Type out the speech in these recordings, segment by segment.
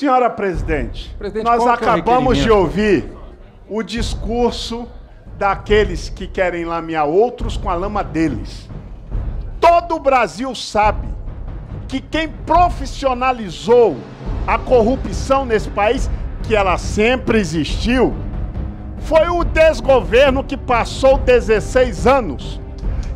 Senhora presidente, Presidente, nós é acabamos de ouvir o discurso daqueles que querem lamear outros com a lama deles. Todo o Brasil sabe que quem profissionalizou a corrupção nesse país, que ela sempre existiu, foi o desgoverno que passou 16 anos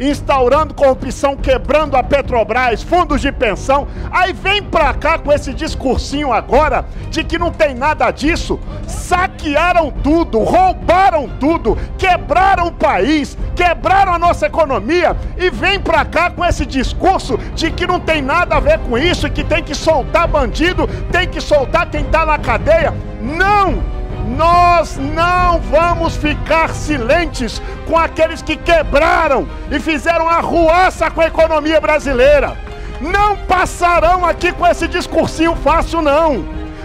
instaurando corrupção, quebrando a Petrobras, fundos de pensão. Aí vem pra cá com esse discursinho agora de que não tem nada disso. Saquearam tudo, roubaram tudo, quebraram o país, quebraram a nossa economia e vem pra cá com esse discurso de que não tem nada a ver com isso, que tem que soltar bandido, tem que soltar quem tá na cadeia. Não! Nós não vamos ficar silentes com aqueles que quebraram e fizeram arruaça com a economia brasileira. Não passarão aqui com esse discursinho fácil, não.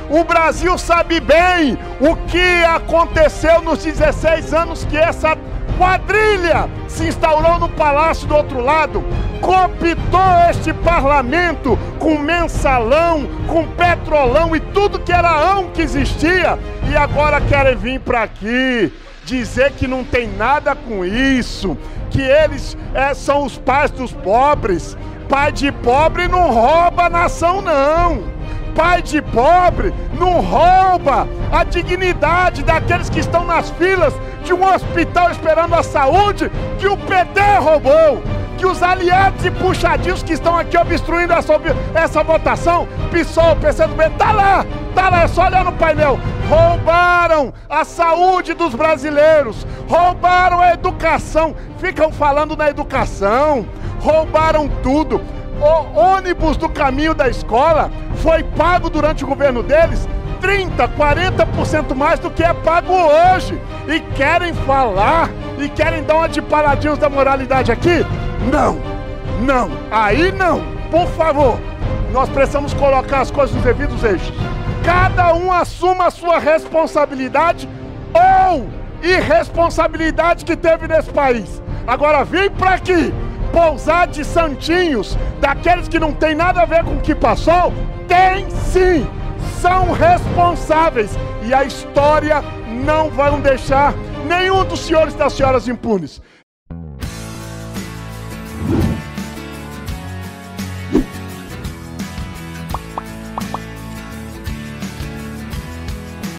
O Brasil sabe bem o que aconteceu nos 16 anos que essa quadrilha se instaurou no palácio do outro lado, cooptou este parlamento com mensalão, com petrolão e tudo que era ão que existia, e agora querem vir para aqui dizer que não tem nada com isso, que eles é, são os pais dos pobres. Pai de pobre não rouba a nação, não. Pai de pobre não rouba a dignidade daqueles que estão nas filas de um hospital esperando a saúde que o PT roubou. Que os aliados e puxadinhos que estão aqui obstruindo essa, essa votação, PSOL, PCdoB, tá lá, tá lá, é só olhar no painel. Roubaram a saúde dos brasileiros, roubaram a educação, ficam falando na educação, roubaram tudo. O ônibus do caminho da escola foi pago durante o governo deles 30, 40% mais do que é pago hoje. E querem falar e querem dar uma de paladinhos da moralidade aqui? Não, não, aí não, por favor. Nós precisamos colocar as coisas nos devidos eixos. Cada um assuma a sua responsabilidade ou irresponsabilidade que teve nesse país. Agora vem para aqui pousar de santinhos, daqueles que não tem nada a ver com o que passou, tem sim, são responsáveis e a história não vai deixar nenhum dos senhores e das senhoras impunes.